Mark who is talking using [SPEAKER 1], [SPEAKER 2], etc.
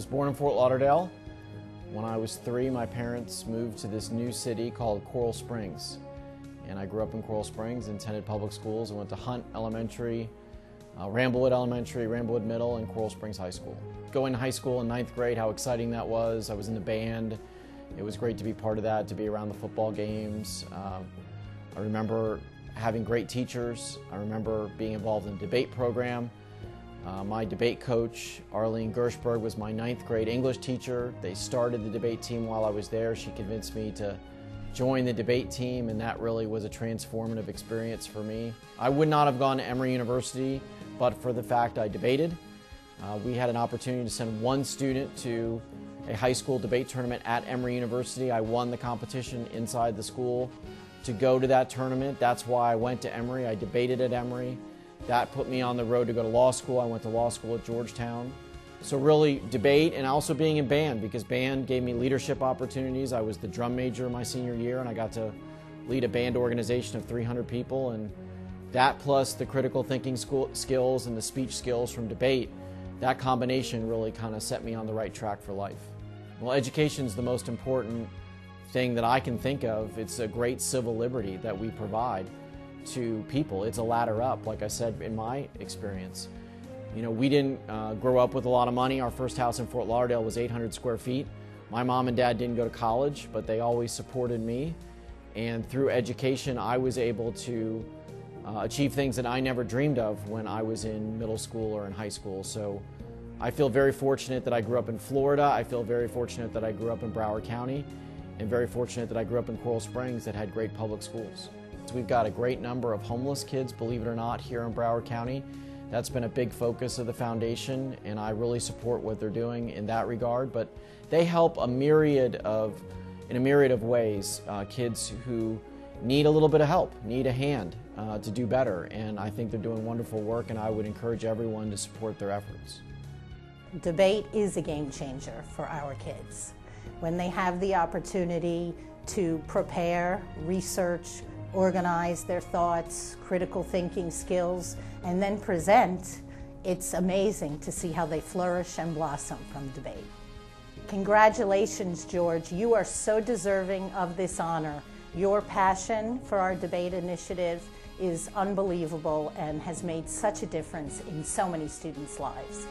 [SPEAKER 1] Was born in Fort Lauderdale. When I was three, my parents moved to this new city called Coral Springs. And I grew up in Coral Springs, attended public schools. and went to Hunt Elementary, uh, Ramblewood Elementary, Ramblewood Middle, and Coral Springs High School. Going to high school in ninth grade, how exciting that was. I was in the band. It was great to be part of that, to be around the football games. Uh, I remember having great teachers. I remember being involved in the debate program. Uh, my debate coach, Arlene Gershberg, was my ninth grade English teacher. They started the debate team while I was there. She convinced me to join the debate team, and that really was a transformative experience for me. I would not have gone to Emory University but for the fact I debated. Uh, we had an opportunity to send one student to a high school debate tournament at Emory University. I won the competition inside the school to go to that tournament. That's why I went to Emory. I debated at Emory. That put me on the road to go to law school. I went to law school at Georgetown. So really debate and also being in band because band gave me leadership opportunities. I was the drum major my senior year and I got to lead a band organization of 300 people and that plus the critical thinking school skills and the speech skills from debate, that combination really kind of set me on the right track for life. Well, education is the most important thing that I can think of. It's a great civil liberty that we provide to people. It's a ladder up, like I said in my experience. You know, we didn't uh, grow up with a lot of money. Our first house in Fort Lauderdale was 800 square feet. My mom and dad didn't go to college, but they always supported me. And through education, I was able to uh, achieve things that I never dreamed of when I was in middle school or in high school. So I feel very fortunate that I grew up in Florida. I feel very fortunate that I grew up in Broward County and very fortunate that I grew up in Coral Springs that had great public schools. We've got a great number of homeless kids, believe it or not, here in Broward County. That's been a big focus of the foundation, and I really support what they're doing in that regard. But they help a myriad of, in a myriad of ways, uh, kids who need a little bit of help, need a hand uh, to do better. And I think they're doing wonderful work, and I would encourage everyone to support their efforts.
[SPEAKER 2] Debate is a game changer for our kids when they have the opportunity to prepare, research, organize their thoughts, critical thinking skills, and then present, it's amazing to see how they flourish and blossom from debate. Congratulations, George. You are so deserving of this honor. Your passion for our debate initiative is unbelievable and has made such a difference in so many students' lives.